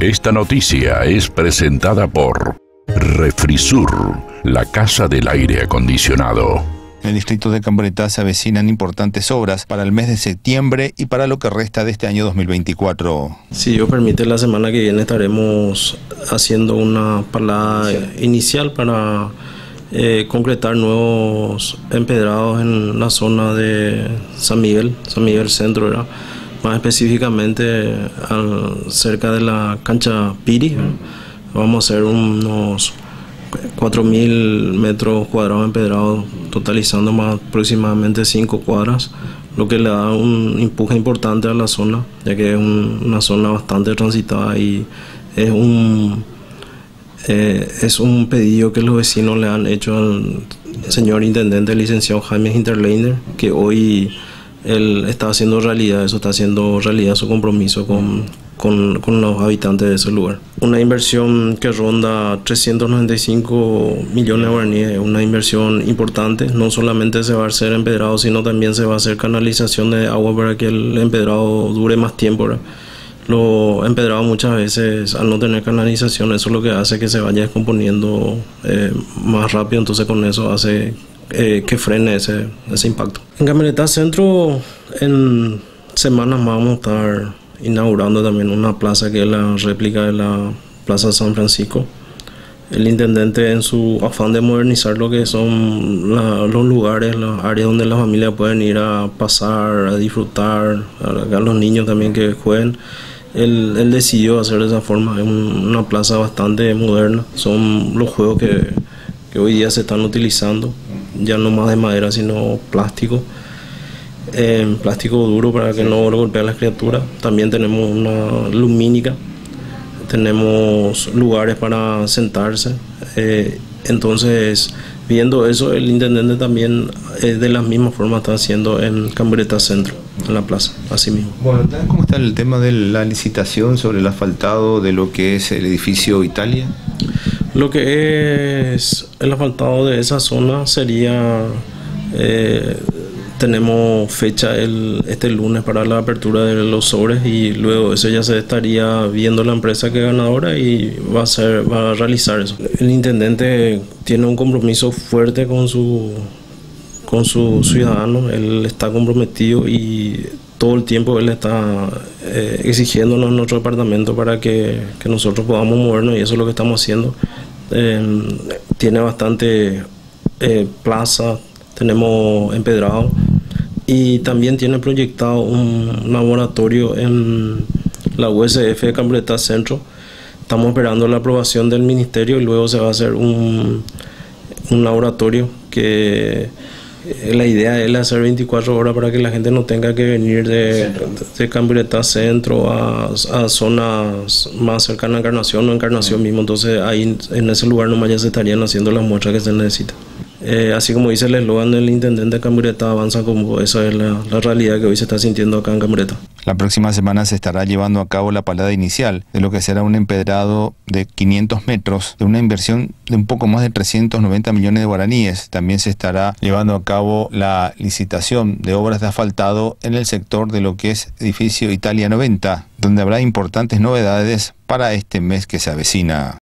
Esta noticia es presentada por Refrisur, la casa del aire acondicionado. En el distrito de Cambretá se avecinan importantes obras para el mes de septiembre y para lo que resta de este año 2024. Si Dios permite, la semana que viene estaremos haciendo una palada inicial para eh, concretar nuevos empedrados en la zona de San Miguel, San Miguel Centro, ¿verdad? Más específicamente cerca de la cancha Piri. Vamos a hacer unos 4.000 metros cuadrados empedrados, totalizando más aproximadamente 5 cuadras, lo que le da un empuje importante a la zona, ya que es una zona bastante transitada y es un, eh, es un pedido que los vecinos le han hecho al señor intendente, licenciado Jaime Hinterleiner, que hoy él está haciendo realidad, eso está haciendo realidad su compromiso con, con, con, los habitantes de ese lugar. Una inversión que ronda 395 millones de guaraníes, una inversión importante, no solamente se va a hacer empedrado, sino también se va a hacer canalización de agua para que el empedrado dure más tiempo. Lo empedrado muchas veces al no tener canalización, eso es lo que hace que se vaya descomponiendo eh, más rápido, entonces con eso hace eh, que frene ese, ese impacto. En Camioneta Centro, en semanas más vamos a estar inaugurando también una plaza que es la réplica de la Plaza San Francisco. El intendente en su afán de modernizar lo que son los lugares, las áreas donde las familias pueden ir a pasar, a disfrutar, a, los niños también que jueguen, él, él, decidió hacer de esa forma, es una plaza bastante moderna, son los juegos que, que hoy día se están utilizando ya no más de madera, sino plástico. Eh, plástico duro para que no golpee a las criaturas. También tenemos una lumínica, tenemos lugares para sentarse. Eh, entonces, viendo eso, el intendente también eh, de la misma forma está haciendo en Cambreta Centro, en la plaza, así mismo. Bueno, ¿cómo está el tema de la licitación sobre el asfaltado de lo que es el edificio Italia? Lo que es el asfaltado de esa zona sería, eh, tenemos fecha el, este lunes para la apertura de los sobres y luego eso ya se estaría viendo la empresa que es ganadora y va a, ser, va a realizar eso. El intendente tiene un compromiso fuerte con su con su ciudadano, él está comprometido y todo el tiempo él está eh, exigiéndonos en nuestro departamento para que, que, nosotros podamos movernos y eso es lo que estamos haciendo. Tiene bastante eh, plaza, tenemos empedrado y también tiene proyectado un laboratorio en la USF de Cambretá Centro. Estamos esperando la aprobación del ministerio y luego se va a hacer un, laboratorio que la idea es hacer 24 horas para que la gente no tenga que venir de, de Cambreta Centro a, a, zonas más cercanas a Encarnación o Encarnación mismo. Entonces ahí en ese lugar nomás ya se estarían haciendo las muestras que se necesitan. Eh, así como dice el eslogan del intendente de Cambreta, avanza como esa es la, la realidad que hoy se está sintiendo acá en Cambreta. La próxima semana se estará llevando a cabo la palada inicial de lo que será un empedrado de 500 metros, de una inversión de un poco más de 390 millones de guaraníes. También se estará llevando a cabo la licitación de obras de asfaltado en el sector de lo que es edificio Italia 90, donde habrá importantes novedades para este mes que se avecina.